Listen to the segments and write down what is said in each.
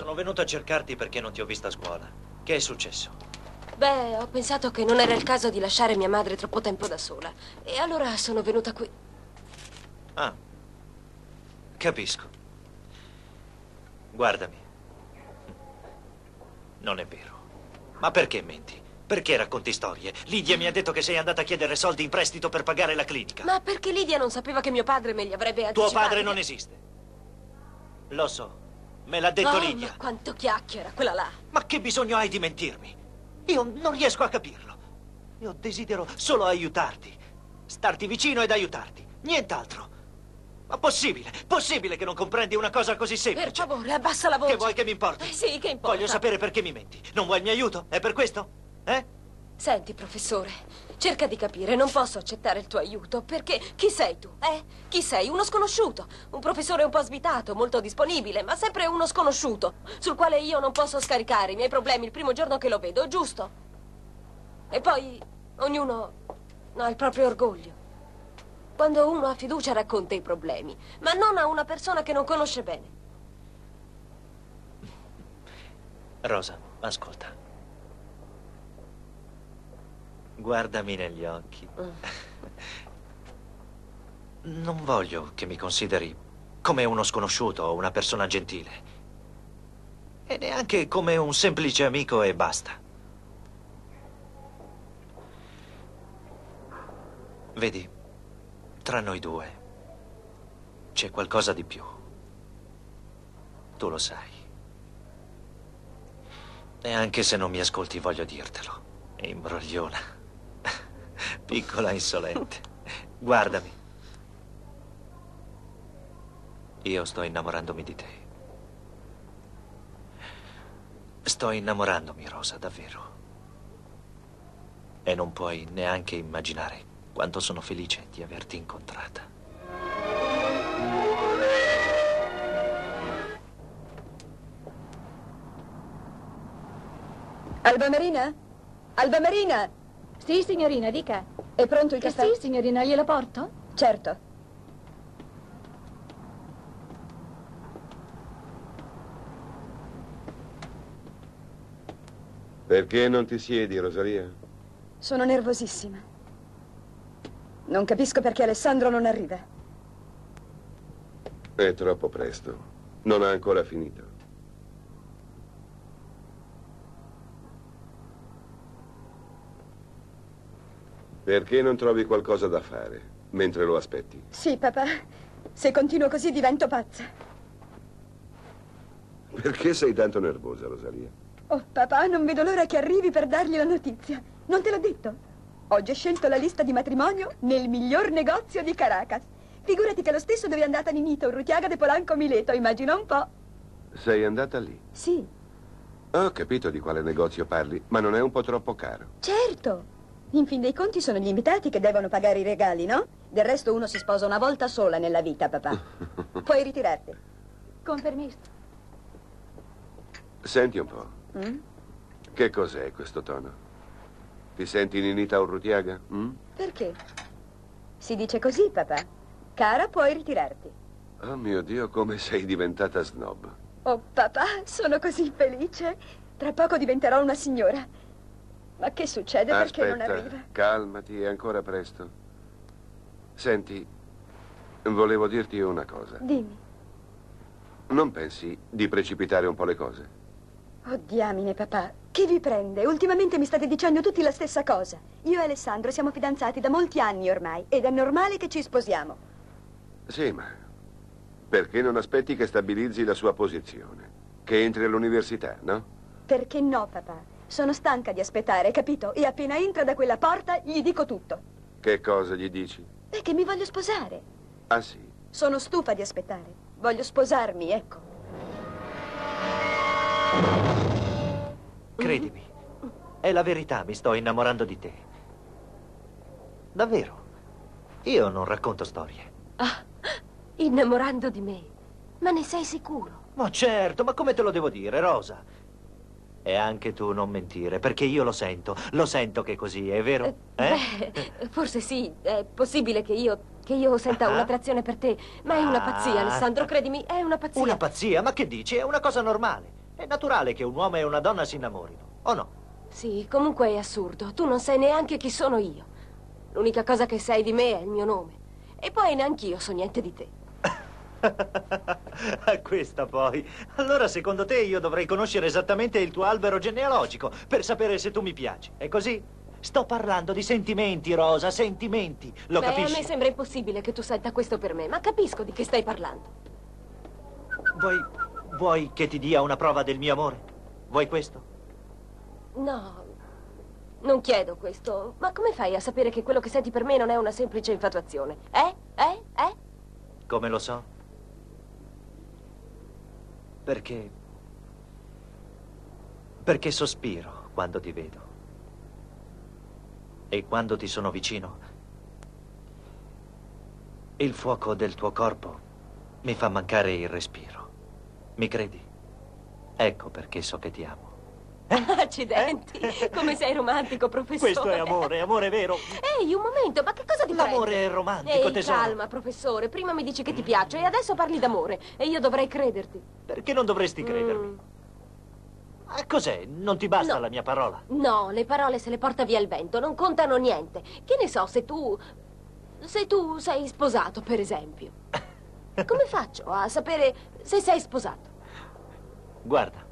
Sono venuto a cercarti perché non ti ho vista a scuola. Che è successo? Beh, ho pensato che non era il caso di lasciare mia madre troppo tempo da sola. E allora sono venuta qui. Ah, capisco. Guardami. Non è vero. Ma perché menti? Perché racconti storie? Lidia mi ha detto che sei andata a chiedere soldi in prestito per pagare la clinica. Ma perché Lidia non sapeva che mio padre me li avrebbe anticipati? Tuo padre non esiste. Lo so. Me l'ha detto oh, Lidia. Ma quanto chiacchiera, quella là. Ma che bisogno hai di mentirmi? Io non riesco a capirlo. Io desidero solo aiutarti. Starti vicino ed aiutarti. Nient'altro. Ma possibile, possibile che non comprendi una cosa così semplice? Per favore, abbassa la voce. Che vuoi che mi importi? Eh sì, che importa. Voglio sapere perché mi menti. Non vuoi il mio aiuto? È per questo? Eh? Senti, professore, cerca di capire, non posso accettare il tuo aiuto, perché chi sei tu, eh? Chi sei? Uno sconosciuto, un professore un po' svitato, molto disponibile, ma sempre uno sconosciuto, sul quale io non posso scaricare i miei problemi il primo giorno che lo vedo, giusto? E poi ognuno ha il proprio orgoglio. Quando uno ha fiducia racconta i problemi, ma non a una persona che non conosce bene. Rosa, ascolta. Guardami negli occhi. Non voglio che mi consideri come uno sconosciuto o una persona gentile. E neanche come un semplice amico e basta. Vedi, tra noi due c'è qualcosa di più. Tu lo sai. E anche se non mi ascolti voglio dirtelo. Imbrogliona. Piccola insolente. Guardami. Io sto innamorandomi di te. Sto innamorandomi, Rosa, davvero. E non puoi neanche immaginare quanto sono felice di averti incontrata. Alba Marina? Alba Marina? Sì, signorina, dica. È pronto il caffè? Sì, signorina, glielo porto? Certo. Perché non ti siedi, Rosalia? Sono nervosissima. Non capisco perché Alessandro non arriva. È troppo presto. Non ha ancora finito. Perché non trovi qualcosa da fare mentre lo aspetti? Sì, papà. Se continuo così divento pazza. Perché sei tanto nervosa, Rosalia? Oh, papà, non vedo l'ora che arrivi per dargli la notizia. Non te l'ho detto? Oggi ho scelto la lista di matrimonio nel miglior negozio di Caracas. Figurati che lo stesso dove è andata Ninita Urrutiaga de Polanco Mileto, immagina un po'. Sei andata lì? Sì. Ho capito di quale negozio parli, ma non è un po' troppo caro? Certo. In fin dei conti sono gli invitati che devono pagare i regali, no? Del resto uno si sposa una volta sola nella vita, papà. Puoi ritirarti. Confermisto. Senti un po'. Mm? Che cos'è questo tono? Ti senti Ninita Urrutiaga? Mm? Perché? Si dice così, papà. Cara, puoi ritirarti. Oh mio Dio, come sei diventata snob. Oh, papà, sono così felice. Tra poco diventerò una signora. Ma che succede Aspetta, perché non arriva? calmati, è ancora presto. Senti, volevo dirti una cosa. Dimmi. Non pensi di precipitare un po' le cose? Oh, diamine, papà. Che vi prende? Ultimamente mi state dicendo tutti la stessa cosa. Io e Alessandro siamo fidanzati da molti anni ormai ed è normale che ci sposiamo. Sì, ma perché non aspetti che stabilizzi la sua posizione? Che entri all'università, no? Perché no, papà? Sono stanca di aspettare, capito? E appena entra da quella porta gli dico tutto. Che cosa gli dici? È che mi voglio sposare. Ah sì? Sono stufa di aspettare. Voglio sposarmi, ecco. Credimi, è la verità, mi sto innamorando di te. Davvero. Io non racconto storie. Ah, innamorando di me. Ma ne sei sicuro? Ma certo, ma come te lo devo dire, Rosa? E anche tu non mentire, perché io lo sento. Lo sento che così, è vero? Eh? Beh, forse sì. È possibile che io, che io senta Ah. un'attrazione per te. Ma è una pazzia, Ah. Alessandro, credimi, è una pazzia. Una pazzia? Ma che dici? È una cosa normale. È naturale che un uomo e una donna si innamorino, o no? Sì, comunque è assurdo. Tu non sai neanche chi sono io. L'unica cosa che sai di me è il mio nome. E poi neanch'io so niente di te. Questa poi. Allora, secondo te, io dovrei conoscere esattamente il tuo albero genealogico per sapere se tu mi piaci. È così? Sto parlando di sentimenti, Rosa, sentimenti. Lo Beh, capisci? a me sembra impossibile che tu senta questo per me, ma capisco di che stai parlando. Vuoi, vuoi che ti dia una prova del mio amore? Vuoi questo? No, non chiedo questo. Ma come fai a sapere che quello che senti per me non è una semplice infatuazione? Eh? Eh? Eh? Come lo so? Perché... Perché sospiro quando ti vedo. E quando ti sono vicino, il fuoco del tuo corpo mi fa mancare il respiro. Mi credi? Ecco perché so che ti amo. Accidenti, come sei romantico, professore. Eh? Questo è amore, amore vero. Ehi, un momento, ma che cosa ti prende? L'amore è romantico, Ehi, tesoro. calma, professore. Prima mi dici che ti piaccio e adesso parli d'amore. E io dovrei crederti. Perché non dovresti credermi? Mm. Ma cos'è? Non ti basta No. la mia parola? No, le parole se le porta via il vento, non contano niente. Che ne so se tu... Se tu sei sposato, per esempio. Come faccio a sapere se sei sposato? Guarda,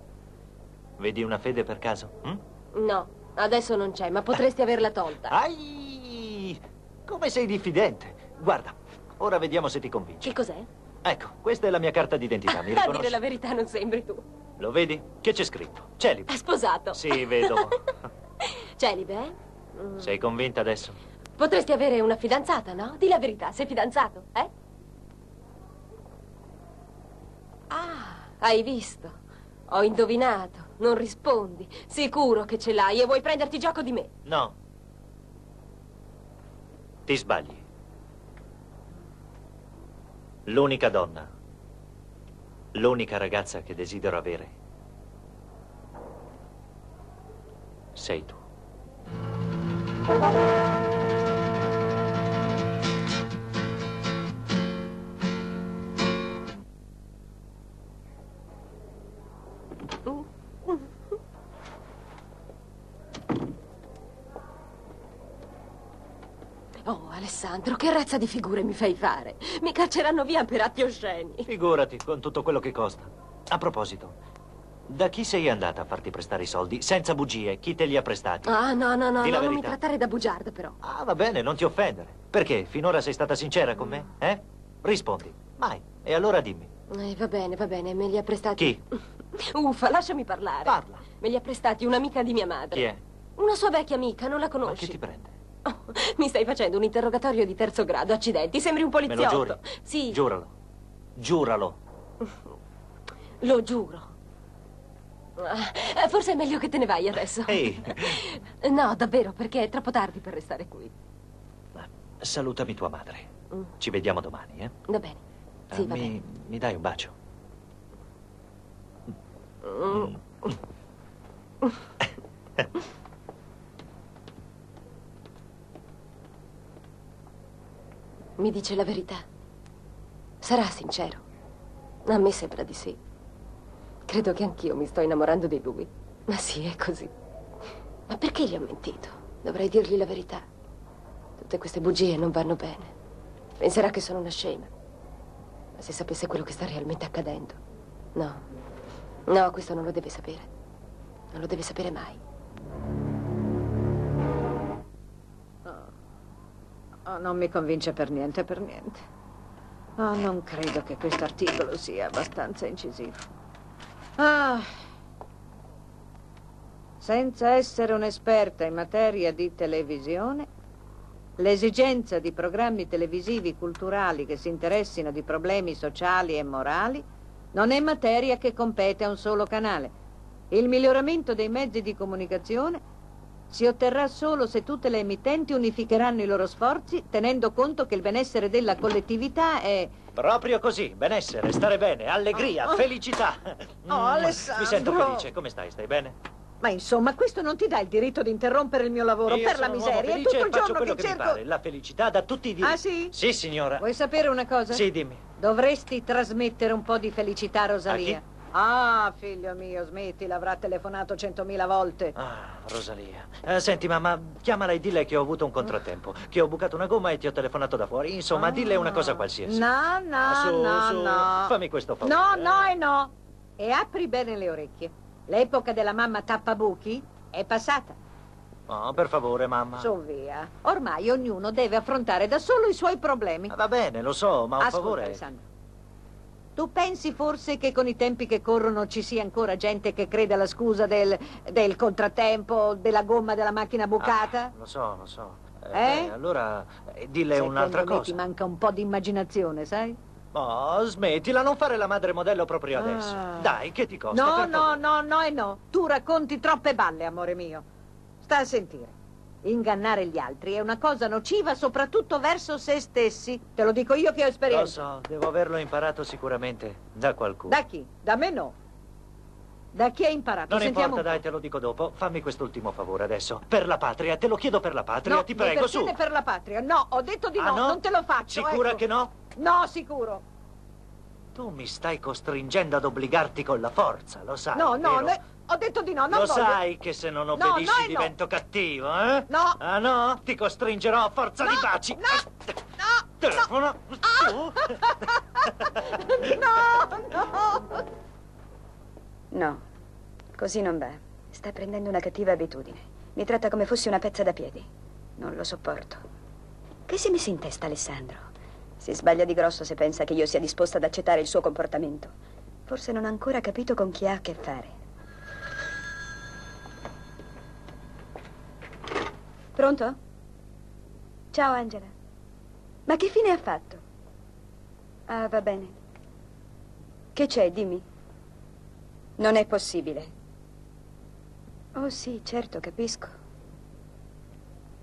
vedi una fede per caso? hm? No, adesso non c'è, ma potresti averla tolta. Ai! Come sei diffidente. Guarda, ora vediamo se ti convinci. Che cos'è? Ecco, questa è la mia carta d'identità, mi A dire riconosci? la verità non sembri tu. Lo vedi? Che c'è scritto? Celibe. È sposato. Sì, vedo. Celibe, eh? Mm. Sei convinta adesso? Potresti avere una fidanzata, no? Di la verità, sei fidanzato, eh? Ah, hai visto? Ho indovinato. Non rispondi. Sicuro che ce l'hai e vuoi prenderti gioco di me. No. Ti sbagli. L'unica donna, l'unica ragazza che desidero avere, sei tu. Alessandro, che razza di figure mi fai fare? Mi cacceranno via per atti osceni. Figurati con tutto quello che costa. A proposito, da chi sei andata a farti prestare i soldi? Senza bugie, chi te li ha prestati? Ah, no, no, no, no non mi trattare da bugiarda, però. Ah, va bene, non ti offendere. Perché? Finora sei stata sincera con me? Eh? Rispondi. Mai. E allora dimmi. Eh, va bene, va bene, me li ha prestati... Chi? Uffa, lasciami parlare. Parla. Me li ha prestati un'amica di mia madre. Chi è? Una sua vecchia amica, non la Ma conosci? che ti prende? Oh, mi stai facendo un interrogatorio di terzo grado, accidenti, sembri un Me lo poliziotto. giuri? Sì, Giuralo. Giuralo. lo giuro. Eh, Forse è meglio che te ne vai adesso. Ehi. No, davvero, perché è troppo tardi per restare qui. Salutami tua madre. Mm, Ci vediamo domani, eh? Va bene. Sì, Ah, va mi, mi dai un bacio? bene. Mm. Mi dice la verità. Sarà sincero. A me sembra di sì. Credo che anch'io mi sto innamorando di lui. Ma sì, è così. Ma perché gli ho mentito? Dovrei dirgli la verità. Tutte queste bugie non vanno bene. Penserà che sono una scema. Ma se sapesse quello che sta realmente accadendo. No. No, questo non lo deve sapere. Non lo deve sapere mai. Oh, non mi convince per niente, per niente. Oh, non credo che questo articolo sia abbastanza incisivo. Ah. Senza essere un'esperta in materia di televisione, l'esigenza di programmi televisivi culturali che si interessino di problemi sociali e morali non è materia che compete a un solo canale. Il miglioramento dei mezzi di comunicazione si otterrà solo se tutte le emittenti unificheranno i loro sforzi, tenendo conto che il benessere della collettività è... Proprio così, benessere, stare bene, allegria, Oh. felicità. Mm, Alessandro. Mi sento felice, come stai? Stai bene? Ma insomma, questo non ti dà il diritto di interrompere il mio lavoro, Io per la miseria. È tutto il giorno quello che che mi cerco... pare. La felicità da tutti i diritti. Ah, sì? Sì, signora. Vuoi sapere una cosa? Sì, dimmi. Dovresti trasmettere un po' di felicità a A Rosalia. chi? Ah, figlio mio, smetti, l'avrà telefonato centomila volte. Ah, Rosalia. Eh, senti, mamma, chiamala e dille che ho avuto un contrattempo, che ho bucato una gomma e ti ho telefonato da fuori. Insomma, dille una cosa qualsiasi. No, no, Ah, su, no, su, no. fammi questo favore. No, eh. no e no. E apri bene le orecchie. L'epoca della mamma tappabuchi è passata. Oh, per favore, mamma. Su via. Ormai ognuno deve affrontare da solo i suoi problemi. Ah, Va bene, lo so, ma un Ascolta, favore. Alessandro. Tu pensi forse che con i tempi che corrono ci sia ancora gente che crede alla scusa del, del contrattempo, della gomma della macchina bucata? Ah, lo so, lo so. Eh? beh, allora, eh, dille un'altra cosa. ti manca un po' di immaginazione, sai? Oh, smettila, non fare la madre modello proprio adesso. Ah. Dai, che ti costa? No, no, favore? no, no e no. Tu racconti troppe balle, amore mio. Sta a sentire. Ingannare gli altri è una cosa nociva soprattutto verso se stessi. Te lo dico io che ho Lo esperienza. so, devo averlo imparato sicuramente da qualcuno. Da chi? Da me no. Da chi hai imparato? Non Sentiamo importa, dai, te lo dico dopo. Fammi quest'ultimo favore adesso. Per la patria, te lo chiedo per la patria, No, ti prego, su. né per la patria. No, ho detto di Ah, no, no? non te lo faccio. Sicura ecco. che no? No, sicuro. Tu mi stai costringendo ad obbligarti con la forza, lo sai. No, no, vero? ne- ho detto di no, non lo voglio. sai che se non no, obbedisci no no. divento cattivo, eh? No. Ah no? Ti costringerò a forza No, di baci. no, Ah, no, Telefono. Tu? No, no. No, così non va. Sta prendendo una cattiva abitudine. Mi tratta come fossi una pezza da piedi. Non lo sopporto. Che si è messo in testa, Alessandro? Si sbaglia di grosso se pensa che io sia disposta ad accettare il suo comportamento. Forse non ha ancora capito con chi ha a che fare. Pronto? Ciao, Angela. Ma che fine ha fatto? Ah, va bene. Che c'è? Dimmi. Non è possibile. Oh sì, certo, capisco.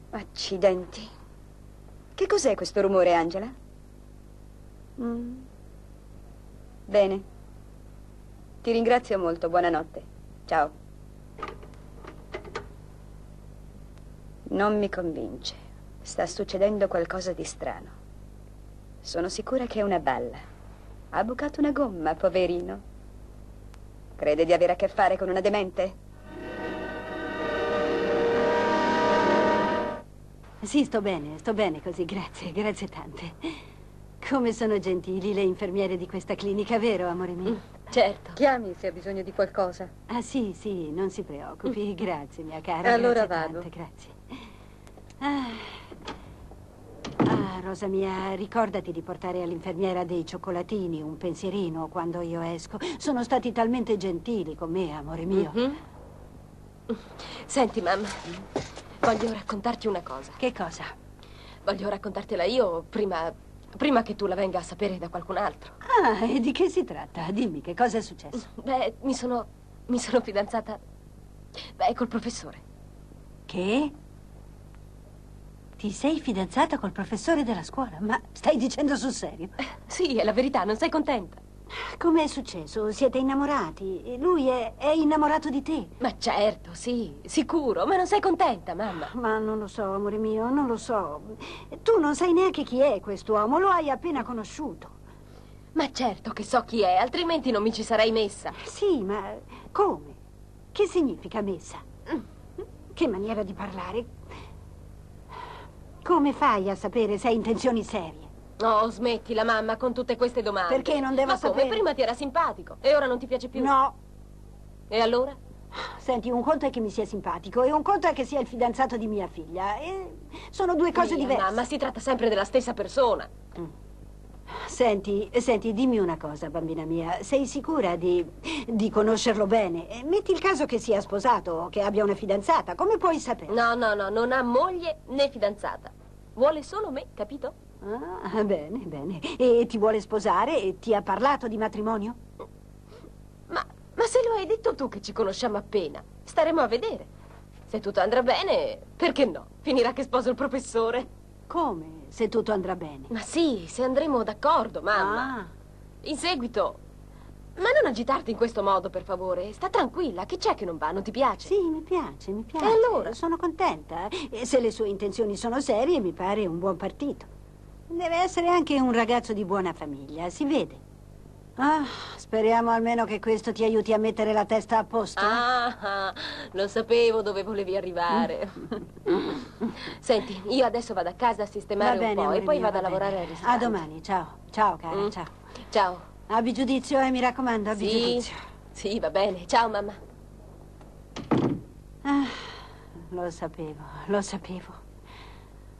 Accidenti. Che cos'è questo rumore, Angela? Mm. Bene. Ti ringrazio molto, buonanotte. Ciao. Non mi convince. Sta succedendo qualcosa di strano. Sono sicura che è una balla. Ha bucato una gomma, poverino. Crede di avere a che fare con una demente? Sì, sto bene, sto bene così, grazie, grazie tante. Come sono gentili le infermiere di questa clinica, vero, amore mio? Certo. Chiami se ha bisogno di qualcosa. Ah, sì, sì, non si preoccupi, grazie, mia cara. Allora grazie vado. tante, grazie. Ah. ah, Rosa mia, ricordati di portare all'infermiera dei cioccolatini, un pensierino quando io esco. Sono stati talmente gentili con me, amore mio. Mhm. Senti, mamma, voglio raccontarti una cosa. Che cosa? Voglio raccontartela io prima, prima che tu la venga a sapere da qualcun altro. Ah, e di che si tratta? Dimmi, che cosa è successo? Beh, mi sono. mi sono fidanzata. Beh, col professore. Che? Ti sei fidanzata col professore della scuola? Ma stai dicendo sul serio? Sì, è la verità, non sei contenta? Come è successo? Siete innamorati? Lui è, è innamorato di te? Ma certo, sì, sicuro, ma non sei contenta, mamma. Ma non lo so, amore mio, non lo so. Tu non sai neanche chi è quest'uomo, lo hai appena conosciuto. Ma certo che so chi è, altrimenti non mi ci sarei messa. Sì, ma come? Che significa messa? Che maniera di parlare? Come fai a sapere se hai intenzioni serie? Oh, smettila, mamma, con tutte queste domande. Perché non devo Ma come? sapere? Prima ti era simpatico e ora non ti piace più? No. E allora? Senti, un conto è che mi sia simpatico e un conto è che sia il fidanzato di mia figlia. E sono due cose Via, diverse. Mamma, si tratta sempre della stessa persona. Senti, senti, dimmi una cosa, bambina mia. Sei sicura di, di conoscerlo bene? Eh, Metti il caso che sia sposato o che abbia una fidanzata. Come puoi sapere? No, no, no, non ha moglie né fidanzata. Vuole solo me, capito? Ah, bene, bene. E ti vuole sposare e ti ha parlato di matrimonio? Ma, ma se lo hai detto tu che ci conosciamo appena, staremo a vedere. Se tutto andrà bene, perché no? Finirà che sposo il professore. Come? Se tutto andrà bene. Ma sì, se andremo d'accordo, mamma. Ah, In seguito. Ma non agitarti in questo modo, per favore. Sta tranquilla. Che c'è che non va? Non ti piace? sì, mi piace, mi piace. E allora? Sono contenta. E se le sue intenzioni sono serie, mi pare un buon partito. Deve essere anche un ragazzo di buona famiglia, si vede. Ah, speriamo almeno che questo ti aiuti a mettere la testa a posto. Ah, lo sapevo dove volevi arrivare. Senti, io adesso vado a casa a sistemare bene, un po' e poi mio, vado a lavorare al ristorante. A domani, ciao. Ciao, cara, Mm. ciao. Ciao. Abbi giudizio, eh, mi raccomando, abbi Sì, giudizio. sì, va bene. Ciao, mamma. Ah, lo sapevo, lo sapevo.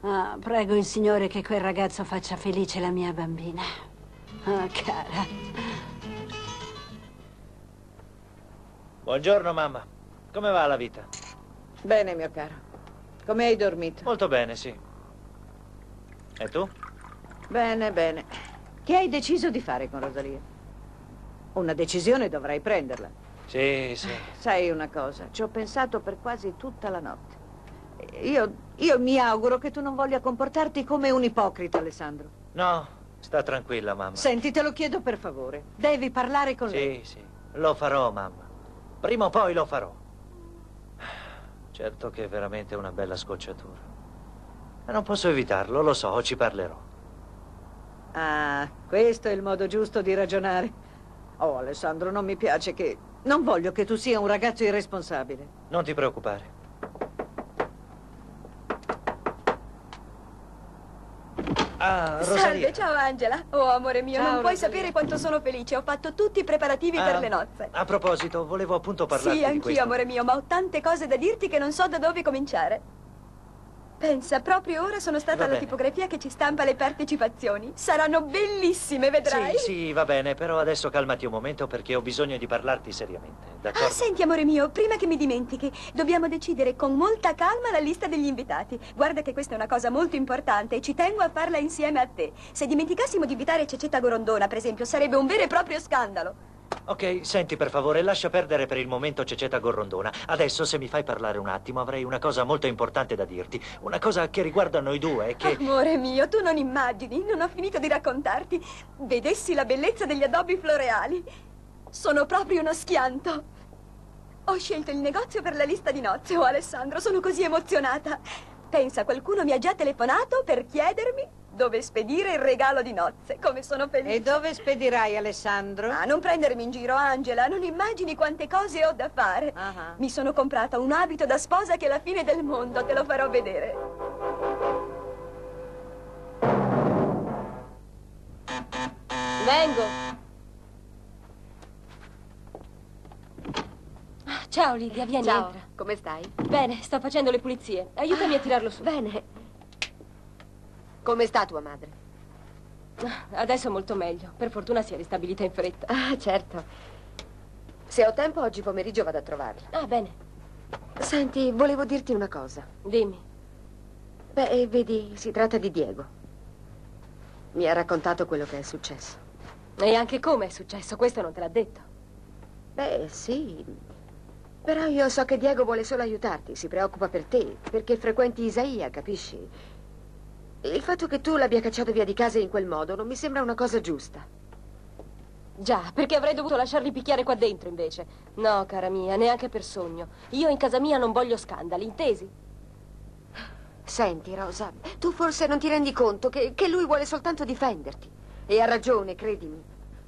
Ah, prego il Signore che quel ragazzo faccia felice la mia bambina. Ah, cara. Buongiorno, mamma. Come va la vita? Bene, mio caro. Come hai dormito? Molto bene, sì. E tu? Bene, bene. Che hai deciso di fare con Rosalia? Una decisione dovrai prenderla. Sì, sì. Sai una cosa, ci ho pensato per quasi tutta la notte. Io, io mi auguro che tu non voglia comportarti come un ipocrita, Alessandro. No, sta tranquilla, mamma. Senti, te lo chiedo per favore. Devi parlare con lei. Sì, sì. Lo farò, mamma. Prima o poi lo farò. Certo che è veramente una bella scocciatura. Ma non posso evitarlo, lo so, ci parlerò. Ah, questo è il modo giusto di ragionare. Oh, Alessandro, non mi piace che... Non voglio che tu sia un ragazzo irresponsabile. Non ti preoccupare. Ah, Rosalia. Salve, ciao Angela. Oh, amore mio, Ciao, non puoi Rosalia. sapere quanto sono felice. Ho fatto tutti i preparativi per Ah, le nozze. A proposito, volevo appunto parlarti Sì, di anch'io, questo. amore mio, ma ho tante cose da dirti che non so da dove cominciare. Pensa, proprio ora sono stata alla tipografia che ci stampa le partecipazioni. Saranno bellissime, vedrai. Sì, sì, va bene, però adesso calmati un momento perché ho bisogno di parlarti seriamente, d'accordo? Ah, senti, amore mio, prima che mi dimentichi, dobbiamo decidere con molta calma la lista degli invitati. Guarda che questa è una cosa molto importante e ci tengo a farla insieme a te. Se dimenticassimo di invitare Cecetta Gorondona, per esempio, sarebbe un vero e proprio scandalo. Ok, senti per favore, lascia perdere per il momento Ceceta Gorrondona. Adesso, se mi fai parlare un attimo, avrei una cosa molto importante da dirti. Una cosa che riguarda noi due che... Amore mio, tu non immagini, non ho finito di raccontarti. Vedessi la bellezza degli addobbi floreali. Sono proprio uno schianto. Ho scelto il negozio per la lista di nozze. Oh, Alessandro, sono così emozionata. Pensa, qualcuno mi ha già telefonato per chiedermi dove spedire il regalo di nozze. Come sono felice. E dove spedirai, Alessandro? Ah, non prendermi in giro, Angela. Non immagini quante cose ho da fare. Ah. Mi sono comprata un abito da sposa che è la fine del mondo. Te lo farò vedere. Vengo. Ah, Ciao Lidia, vieni, Ciao, entra. come stai? Bene, sto facendo le pulizie. Aiutami a tirarlo su. Bene. Come sta tua madre? Adesso molto meglio. Per fortuna si è ristabilita in fretta. Ah, certo. Se ho tempo, oggi pomeriggio vado a trovarla. Ah, bene. Senti, volevo dirti una cosa. Dimmi. Beh, eh, vedi, si tratta di Diego. Mi ha raccontato quello che è successo. E anche come è successo? Questo non te l'ha detto. Beh, sì. Però io so che Diego vuole solo aiutarti, si preoccupa per te, perché frequenti Isaia, capisci? Il fatto che tu l'abbia cacciato via di casa in quel modo non mi sembra una cosa giusta. Già, perché avrei dovuto lasciarli picchiare qua dentro invece. No, cara mia, neanche per sogno. Io in casa mia non voglio scandali, intesi? Senti, Rosa, tu forse non ti rendi conto che, che lui vuole soltanto difenderti. E ha ragione, credimi.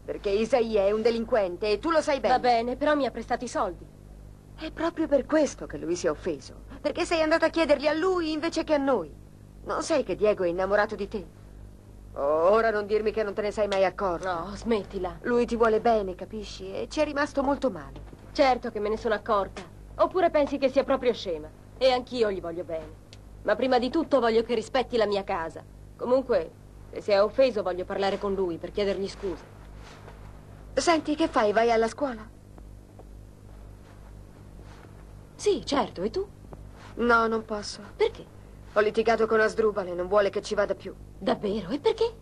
Perché Isaia è un delinquente e tu lo sai bene. Va bene, però mi ha prestato i soldi. È proprio per questo che lui si è offeso. Perché sei andata a chiederli a lui invece che a noi. Non sai che Diego è innamorato di te? Oh, ora non dirmi che non te ne sei mai accorto. No, smettila. Lui ti vuole bene, capisci? E ci è rimasto molto male. Certo che me ne sono accorta. Oppure pensi che sia proprio scema. E anch'io gli voglio bene. Ma prima di tutto voglio che rispetti la mia casa. Comunque, se si è offeso voglio parlare con lui per chiedergli scusa. Senti, che fai? Vai alla scuola? Sì, certo, e tu? No, non posso. Perché? Ho litigato con Asdrubal e non vuole che ci vada più. Davvero? E perché?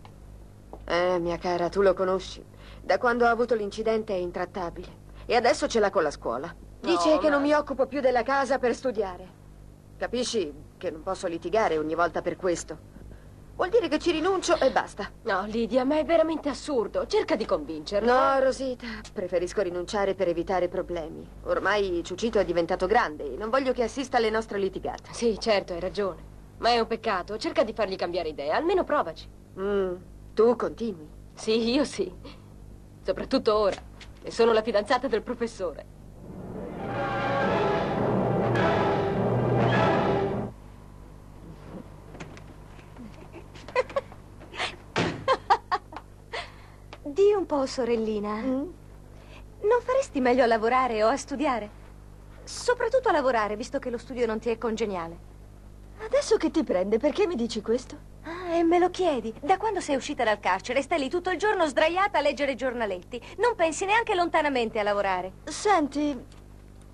Eh, mia cara, tu lo conosci. Da quando ha avuto l'incidente è intrattabile. E adesso ce l'ha con la scuola. Dice No, che non ma- mi occupo più della casa per studiare. Capisci che non posso litigare ogni volta per questo. Vuol dire che ci rinuncio e basta. No, Lidia, ma è veramente assurdo. Cerca di convincerlo. No, Rosita, preferisco rinunciare per evitare problemi. Ormai Ciucito è diventato grande e non voglio che assista alle nostre litigate. Sì, certo, hai ragione. Ma è un peccato. Cerca di fargli cambiare idea. Almeno provaci. Mm, tu continui. Sì, io sì. Soprattutto ora. e sono la fidanzata del professore. Di un po', sorellina. Non faresti meglio a lavorare o a studiare? Soprattutto a lavorare, visto che lo studio non ti è congeniale. Adesso che ti prende, perché mi dici questo? Ah, e me lo chiedi? Da quando sei uscita dal carcere stai lì tutto il giorno sdraiata a leggere giornaletti. Non pensi neanche lontanamente a lavorare. Senti,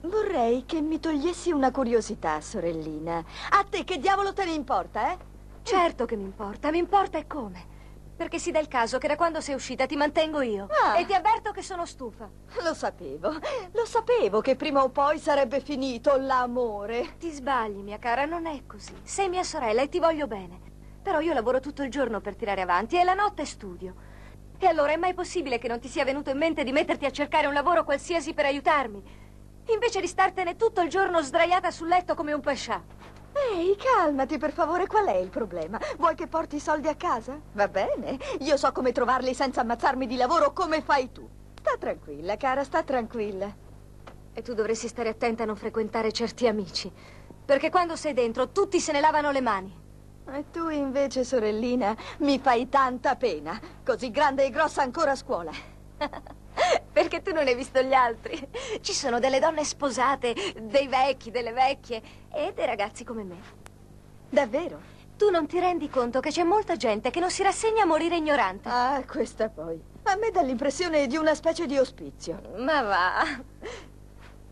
vorrei che mi togliessi una curiosità, sorellina. A te che diavolo te ne importa, eh? Certo che mi importa, mi importa e come. Perché si dà il caso che da quando sei uscita ti mantengo io. Ah. E ti avverto che sono stufa. Lo sapevo, lo sapevo che prima o poi sarebbe finito l'amore. Ti sbagli, mia cara, non è così. Sei mia sorella e ti voglio bene. Però io lavoro tutto il giorno per tirare avanti e la notte studio. E allora è mai possibile che non ti sia venuto in mente di metterti a cercare un lavoro qualsiasi per aiutarmi? Invece di startene tutto il giorno sdraiata sul letto come un pascià. Ehi, calmati per favore, qual è il problema? Vuoi che porti i soldi a casa? Va bene, io so come trovarli senza ammazzarmi di lavoro come fai tu. Sta tranquilla, cara, sta tranquilla. E tu dovresti stare attenta a non frequentare certi amici. Perché quando sei dentro tutti se ne lavano le mani. E tu invece, sorellina, mi fai tanta pena. Così grande e grossa ancora a scuola. Perché tu non hai visto gli altri. Ci sono delle donne sposate, dei vecchi, delle vecchie e dei ragazzi come me. Davvero? Tu non ti rendi conto che c'è molta gente che non si rassegna a morire ignorante. Ah, questa poi. A me dà l'impressione di una specie di ospizio. Ma va.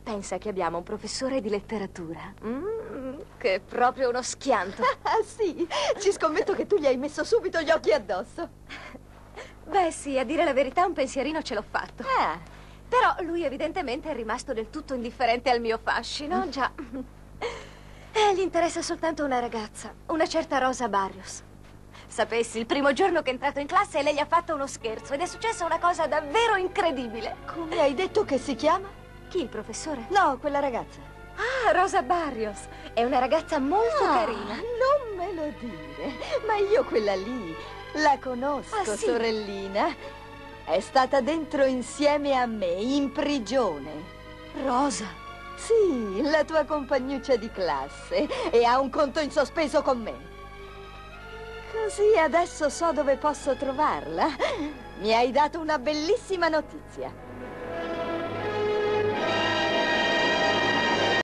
Pensa che abbiamo un professore di letteratura. Mm, che è proprio uno schianto. Ah, sì? Ci scommetto che tu gli hai messo subito gli occhi addosso. Beh, sì, a dire la verità un pensierino ce l'ho fatto. Ah, Però lui evidentemente è rimasto del tutto indifferente al mio fascino, già. E gli interessa soltanto una ragazza, una certa Rosa Barrios. Sapessi, il primo giorno che è entrato in classe lei gli ha fatto uno scherzo ed è successa una cosa davvero incredibile. come hai detto che si chiama? Chi, il professore? No, quella ragazza. Ah, Rosa Barrios. È una ragazza molto Ah, carina. Non me lo dire. Ma io quella lì la conosco, Ah, sì? sorellina. È stata dentro insieme a me, in prigione. Rosa. Sì, la tua compagnuccia di classe. E ha un conto in sospeso con me. Così adesso so dove posso trovarla. Mi hai dato una bellissima notizia.